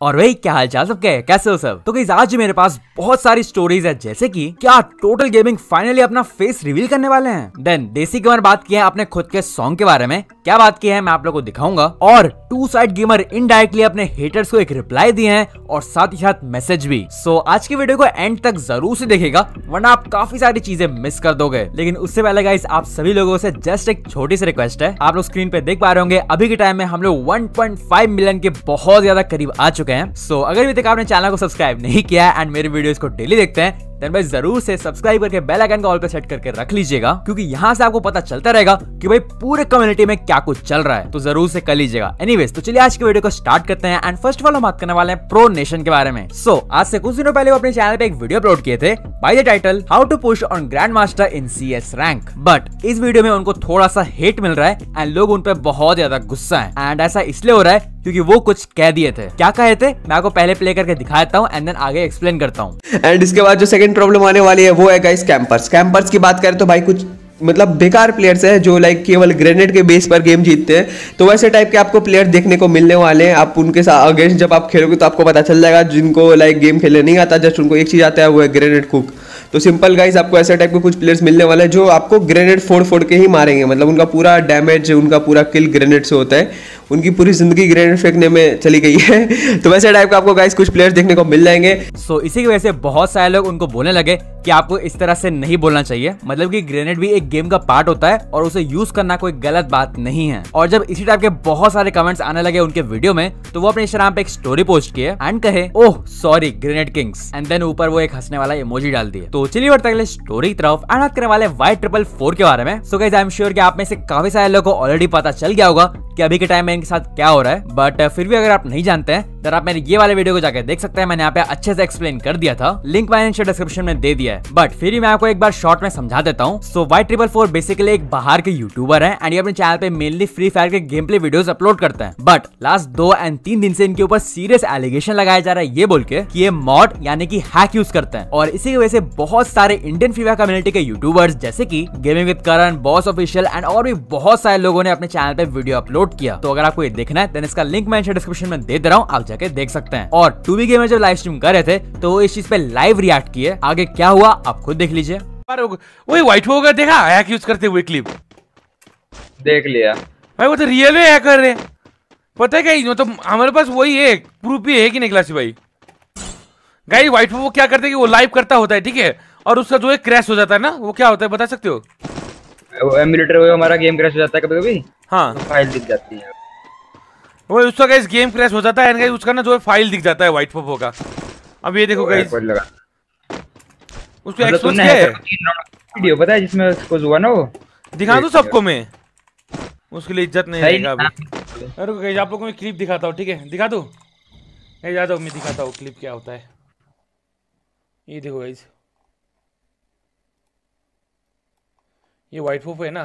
और वही क्या हाल चाल सबके? कैसे हो सब? तो गाइस आज मेरे पास बहुत सारी स्टोरीज है जैसे कि क्या टोटल गेमिंग फाइनली अपना फेस रिवील करने वाले हैं? देन देसी गेमर बात की है अपने खुद के सॉन्ग के बारे में। क्या बात की है मैं आप लोग को दिखाऊँगा। और टू साइड गेमर इनडायरेक्टली अपने हेटर्स को एक रिप्लाई दिए हैं और साथ ही साथ मैसेज भी। सो so, आज की वीडियो को एंड तक ज़रूर से देखेगा वरना आप काफ़ी सारी चीज़ें मिस कर दोगे। लेकिन उससे पहले गाइस आप सभी लोगों से जस्ट एक छोटी सी रिक्वेस्ट है। आप लोग स्क्रीन पे देख पा रहे होंगे अभी के टाइम में हम लोग 1.5 मिलियन के बहुत ज़्यादा करीब आ चुके हैं। सो so, अगर अभी तक आपने चैनल को सब्सक्राइब नहीं किया एंड मेरे वीडियोस को डेली देखते हैं देन भाई ज़रूर से सब्सक्राइब करके बेल आइकन को ऑल पे सेट करके रख लीजिएगा क्योंकि यहाँ से आपको पता चलता रहेगा कि भाई पूरे कम्युनिटी में क्या कुछ चल रहा है। तो ज़रूर से कर लीजिएगा। एनीवेज तो चलिए आज के वीडियो को स्टार्ट करते हैं एंड फ़र्स्ट ऑफ़ ऑल हम बात करने वाले हैं प्रो नेशन के बारे में। सो so, आज से कुछ दिनों पहले वो अपने चैनल पे एक वीडियो अपलोड किए थे by the title how to push on grand master in C S rank but इस वीडियो में उनको थोड़ा सा हेट मिल रहा है एंड लोग उन पर बहुत ज़्यादा गुस्सा है। एंड ऐसा इसलिए हो रहा है क्योंकि वो कुछ कह दिए थे। क्या कहे थे? मैं आपको पहले प्ले करके दिखा देता हूँ एंड देन आगे एक्सप्लेन करता हूँ। एंड इसके बाद जो सेकंड प्रॉब्लम आने वाली है, वो है गाइस कैंपर्स कैंपर्स की बात करें तो भाई कुछ मतलब बेकार प्लेयर्स है जो लाइक केवल ग्रेनेड के बेस पर गेम जीतते हैं। तो वैसे टाइप के आपको प्लेयर देखने को मिलने वाले हैं। आप उनके साथ अगेंस्ट जब आप खेलोगे तो आपको पता चल जाएगा, जिनको लाइक गेम खेलने नहीं आता जस्ट उनको एक चीज़ आता है, वो है ग्रेनेड कुक तो सिंपल गाइस आपको ऐसे टाइप के कुछ प्लेयर्स मिलने वाले हैं जो आपको ग्रेनेड फोड़ फोड़ के ही मारेंगे। मतलब उनका पूरा डैमेज उनका पूरा किल ग्रेनेड से होता है। उनकी पूरी ज़िंदगी ग्रेनेड फेंकने में चली गई है। तो वैसे टाइप का आपको गाइस कुछ प्लेयर्स देखने को मिल जाएँगे। सो so, इसी की वजह से बहुत सारे लोग उनको बोलने लगे कि आपको इस तरह से नहीं बोलना चाहिए। मतलब कि ग्रेनेड भी एक गेम का पार्ट होता है और उसे यूज़ करना कोई गलत बात नहीं है। और जब इसी टाइप के बहुत सारे कमेंट्स आने लगे उनके वीडियो में तो वो अपने इंस्टाग्राम पे एक स्टोरी पोस्ट किए एंड कहे ओह sorry grenade kings and then ऊपर वो एक हंसने वाला इमोजी डाल दिए। तो चलिए बढ़ते अगले स्टोरी की तरफ़। एंड बात करने वाले वाई ट्रिपल फोर के बारे में। So guys I am sure आप में से काफ़ी सारे लोगों को ऑलरेडी पता चल गया होगा कि अभी के टाइम में इनके साथ क्या हो रहा है बट फिर भी अगर आप नहीं जानते हैं तो आप मेरे ये वाले वीडियो को जाकर देख सकते हैं, मैंने यहाँ पे अच्छे से एक्सप्लेन कर दिया था। लिंक मैंने डिस्क्रिप्शन में दे दिया है। बट फिर भी मैं आपको एक बार शॉर्ट में समझा देता हूँ। So Y triple four basically एक बाहर के यूट्यूबर है एंड ये अपने चैनल पे मेनली फ्री फायर के गेम प्ले वीडियो अपलोड करते हैं। बट लास्ट दो एंड तीन दिन से इनके ऊपर सीरियस एलिगेशन लगाया जा रहा है, ये बोल के कि ये मॉड यानी कि हैक यूज़ करते हैं। और इसी वजह से बहुत सारे इंडियन फ्री फायर कम्युनिटी के यूट्यूबर्स जैसे की gaming with Karan boss official and और भी बहुत सारे लोगों ने अपने चैनल पे वीडियो अपलोड किया। तो अगर आपको ये देखना है देन इसका लिंक मैं डिस्क्रिप्शन में दे दे रहा हूँ, आप जाके देख सकते हैं। और टू बी गेमर जब लाइव स्ट्रीम कर रहे थे तो वो इस चीज़ पे लाइव रिएक्ट किए। आगे क्या हुआ आप खुद देख लीजिए। वही व्हाइट हो गया देखा? हैक यूज़ करते हुए क्लिप देख लिया। भाई वो तो रियल में हैक कर रहे पता है क्या तो हमारे पास वही है प्रूफ भी है कि नहीं क्लासी भाई? गाई व्हाइट वो क्या करते हैं कि वो लाइव करता होता है ठीक है? और उसका जो है क्रैश हो जाता है ना वो क्या होता है बता सकते हो? वो एमुलेटर वो हमारा गेम क्रैश हो जाता है कभी कभी हाँ। तो फ़ाइल दिख जाती है। वो उसका गाइस गेम क्रैश हो जाता है एंड उसका ना जो है फ़ाइल दिख जाता है व्हाइट पोपो का अब ये देखो गाइस उसको एक्सपोज क्या है? वीडियो पता है जिसमें एक्सपोज हुआ ना वो? दिखा दो सबको मैं? उसके लिए इज़्ज़त नहीं रहेगा अभी। अरे गाइस आप लोगों को मैं क्लिप दिखाता हूँ ठीक है? दिखा दो? नहीं जा दो मैं दिखाता हूँ क्लिप क्या होता है। ये देखो गाइस ये व्हाइट पोपो है ना?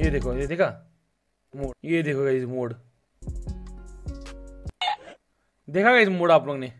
ये देखो ये देखा मोड ये देखो गाइस मोड देखा गाइस मोड आप लोग ने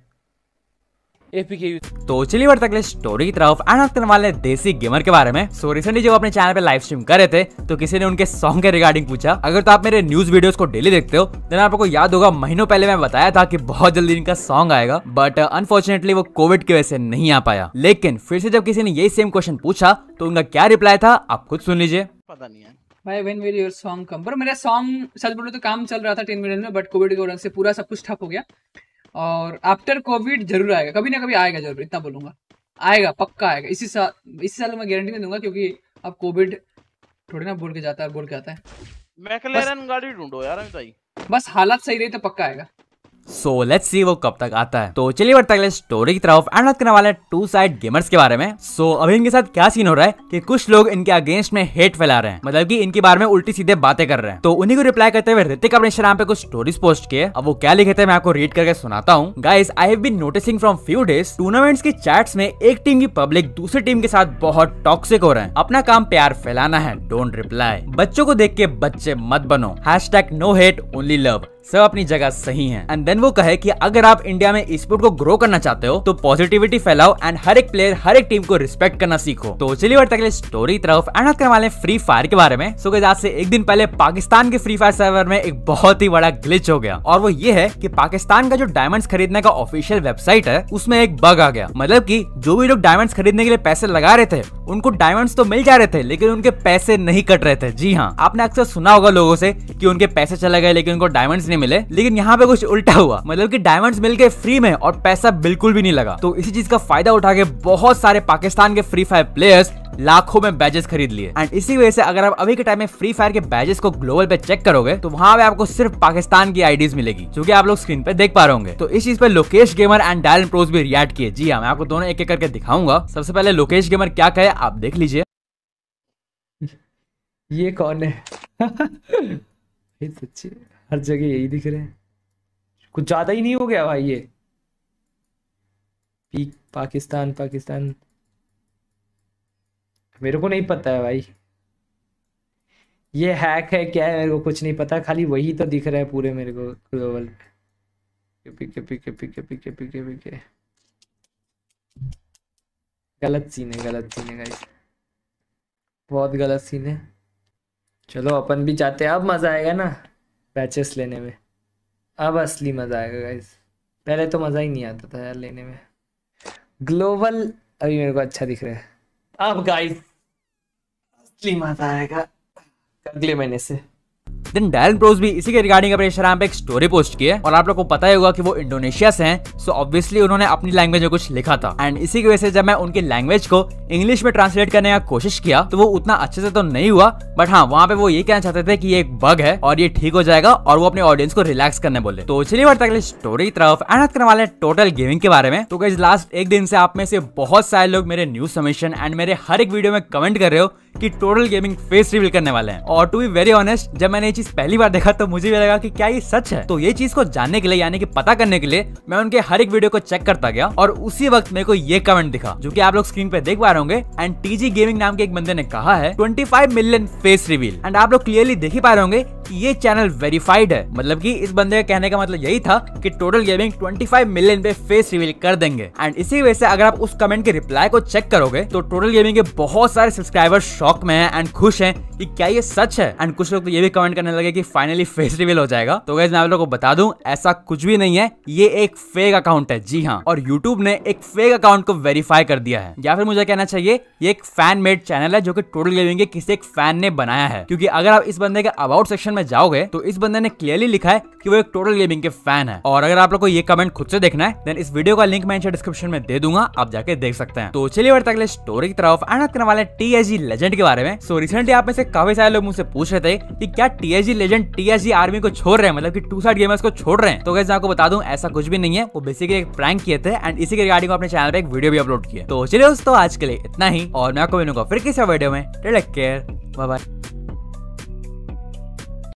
तो चलिए बढ़ते अगले स्टोरी की तरफ़। एंड करने वाले देसी गेमर के बारे में। सो रिसेंटली जब अपने चैनल पे लाइव स्ट्रीम कर रहे थे तो किसी ने उनके सॉन्ग के रिगार्डिंग पूछा। अगर तो आप मेरे न्यूज़ वीडियोस को डेली देखते हो देन आपको याद होगा महीनों पहले मैं बताया था कि बहुत जल्दी इनका सॉन्ग आएगा। बट अनफॉर्चुनेटली वो कोविड की वजह से नहीं आ पाया। लेकिन फिर से जब किसी ने यही सेम क्वेश्चन पूछा तो उनका क्या रिप्लाई था आप खुद सुन लीजिए। पता नहीं है भाई when will your song come पर मेरा सॉन्ग सच बोलो तो काम चल रहा था टेन मिनट में बट कोविड की वजह से पूरा सब कुछ ठप हो गया। और आफ्टर कोविड ज़रूर आएगा। कभी ना कभी आएगा ज़रूर इतना बोलूँगा। आएगा पक्का आएगा। इसी साल इसी साल मैं गारंटी नहीं दूँगा क्योंकि अब कोविड थोड़ी ना बोल के जाता है बोल के आता है। मैकलेरन गाड़ी ढूंढो यार भाई। बस हालात सही रही तो पक्का आएगा। सो लेट्स सी वो कब तक आता है। तो चलिए बढ़ते अगले स्टोरी की तरफ़ एंड करने वाले टू साइड गेमर्स के बारे में। सो so, अभी इनके साथ क्या सीन हो रहा है कि कुछ लोग इनके अगेंस्ट में हेट फैला रहे हैं। मतलब कि इनके बारे में उल्टी सीधे बातें कर रहे हैं। तो उन्हीं को रिप्लाई करते हुए ऋतिक अपने इंस्टाग्राम पे कुछ स्टोरीज पोस्ट किए। अब वो क्या लिखे थे मैं आपको रीड करके सुनाता हूँ। Guys I have been noticing from few days tournaments की चैट्स में एक टीम की पब्लिक दूसरी टीम के साथ बहुत टॉक्सिक हो रहे हैं। अपना काम प्यार फैलाना है डोंट रिप्लाई बच्चों को देख के बच्चे मत बनो। Hash no hate only love सब अपनी जगह सही है। एंड देन वो कहे कि अगर आप इंडिया में स्पोर्ट को ग्रो करना चाहते हो तो पॉजिटिविटी फैलाओ एंड हर एक प्लेयर हर एक टीम को रिस्पेक्ट करना सीखो। तो चलिए बढ़ते अगले स्टोरी तरफ़। एंड करने वाले फ्री फायर के बारे में। सो आज से एक दिन पहले पाकिस्तान के फ्री फायर सर्वर में एक बहुत ही बड़ा ग्लिच हो गया। और वो ये है कि पाकिस्तान का जो डायमंड्स खरीदने का ऑफिशियल वेबसाइट है, उसमें एक बग आ गया। मतलब की जो भी लोग डायमंड्स खरीदने के लिए पैसे लगा रहे थे, उनको डायमंड्स तो मिल जा रहे थे, लेकिन उनके पैसे नहीं कट रहे थे। जी हाँ आपने अक्सर सुना होगा लोगों से कि उनके पैसे चले गए, लेकिन उनको डायमंड्स नहीं मिले, लेकिन यहाँ पे कुछ उल्टा हुआ। मतलब कि डायमंड्स मिल गए फ्री में और पैसा बिल्कुल भी नहीं लगा। तो इसी चीज़ का फ़ायदा उठा के बहुत सारे पाकिस्तान के फ्री फायर प्लेयर्स लाखों में बैजेस खरीद लिए। एंड इसी वजह से अगर आप अभी के टाइम में फ्री फायर के बैजेस को ग्लोबल पे चेक करोगे तो वहाँ पे आपको सिर्फ़ पाकिस्तान की आईडीज मिलेगी, जो कि आप लोग स्क्रीन पे देख पा रहे होंगे। तो इस चीज़ पे लोकेश गेमर एंड डायन प्रोस भी रिएक्ट किए। जी हाँ मैं आपको दोनों एक एक करके दिखाऊँगा। सबसे पहले लोकेश गेमर क्या कहे, आप देख लीजिए। ये कौन है। हर जगह यही दिख रहे हैं। कुछ ज़्यादा ही नहीं हो गया भाई ये। पीक पाकिस्तान पाकिस्तान। मेरे को नहीं पता है भाई। ये हैक है क्या है, मेरे को कुछ नहीं पता। खाली वही तो दिख रहा है पूरे मेरे को ग्लोबल गलत सीन है, गलत सीन है गाइस बहुत गलत सीन है। चलो, अपन भी जाते हैं। अब मज़ा आएगा ना। बैचेस लेने में। अब असली मज़ा आएगा गाइज़ पहले तो मज़ा ही नहीं आता था यार लेने में। ग्लोबल अभी मेरे को अच्छा दिख रहा है। अब गाइज़ असली मज़ा आएगा। अगले महीने से। देन डैरन प्रोस भी इसी के रिगार्डिंग अपने इंस्टाग्राम पे एक स्टोरी पोस्ट की है और आप लोग को पता ही होगा कि वो इंडोनेशिया से हैं सो ऑब्वियसली उन्होंने अपनी लैंग्वेज में कुछ लिखा था। एंड इसी की वजह से जब मैं उनकी लैंग्वेज को इंग्लिश में ट्रांसलेट करने का कोशिश किया तो वो उतना अच्छे से तो नहीं हुआ बट हाँ वहाँ पे वो ये कहना चाहते थे कि ये एक बग है और ये ठीक हो जाएगा और वो अपने ऑडियंस को रिलैक्स करने बोले। तो चलिए बढ़ते अगले स्टोरी तरफ़। एंड करने वाले टोटल गेमिंग के बारे में। तो गाइस लास्ट एक दिन से आप में से बहुत सारे लोग मेरे न्यूज़ सबमिशन एंड मेरे हर एक वीडियो में कमेंट कर रहे हो कि टोटल गेमिंग फेस रिवील करने वाले हैं। और टू बी वेरी ऑनेस्ट जब मैंने ये चीज़ पहली बार देखा तो मुझे भी लगा कि क्या ये सच है? तो ये चीज़ को जानने के लिए, यानी कि पता करने के लिए, मैं उनके हर एक वीडियो को चेक करता गया और उसी वक्त मेरे को ये कमेंट दिखा, जो की आप लोग स्क्रीन पे देख पा रहे होंगे। एंड टीजी गेमिंग नाम के एक बंदे ने कहा है 25 मिलियन फेस रिवील एंड आप लोग क्लियरली देख ही पा रहे होंगे कि ये चैनल वेरीफाइड है। मतलब कि इस बंदे का कहने का मतलब यही था कि टोटल गेमिंग 25 मिलियन पे फेस रिवील कर देंगे। एंड इसी वजह से अगर आप उस कमेंट के रिप्लाई को चेक करोगे तो टोटल गेमिंग के बहुत सारे सब्सक्राइबर शॉक में हैं एंड खुश हैं कि क्या ये सच है। एंड कुछ लोग तो ये भी कमेंट करने लगे कि फाइनली फेस रिवील हो जाएगा। तो गैस मैं आप लोगों को बता दूँ, ऐसा कुछ भी नहीं है। ये एक फेक अकाउंट है। जी हाँ। और यूट्यूब ने एक फेक अकाउंट को वेरीफाई कर दिया है। या फिर मुझे कहना चाहिए, ये एक फ़ैन मेड चैनल है जो कि टोटल गेमिंग के किसी एक फ़ैन ने बनाया है। क्योंकि अगर आप इस बंदे के अबाउट सेक्शन में जाओगे तो इस बंदे ने क्लियरली लिखा है कि वो एक टोटल गेमिंग के फ़ैन है। और अगर आप लोग को ये कमेंट खुद से देखना है देन इस वीडियो का लिंक मैं डिस्क्रिप्शन में दे दूँगा, आप जाके देख सकते हैं। तो चलिए बढ़ते अगले स्टोरी की तरफ़। एंड करने वाले टी लेजेंड के बारे में। सो रिसेंटली आप में से काफ़ी सारे लोग मुझसे पूछ रहे थे कि क्या टी लेजेंड टी आर्मी को छोड़ रहे हैं? मतलब कि टू साइड गेमर्स को छोड़ रहे हैं? तो गैस आपको बता दूँ, ऐसा कुछ भी नहीं है। वो बेसिकली एक प्रैंक किए थे एंड इसी के रिगार्डिंग अपने चैनल पे एक वीडियो भी अपलोड किया तो चलिए दोस्तों, आज के लिए इतना ही। और मैं आपको मिलूँगा फिर किसी वीडियो में। Take care bye bye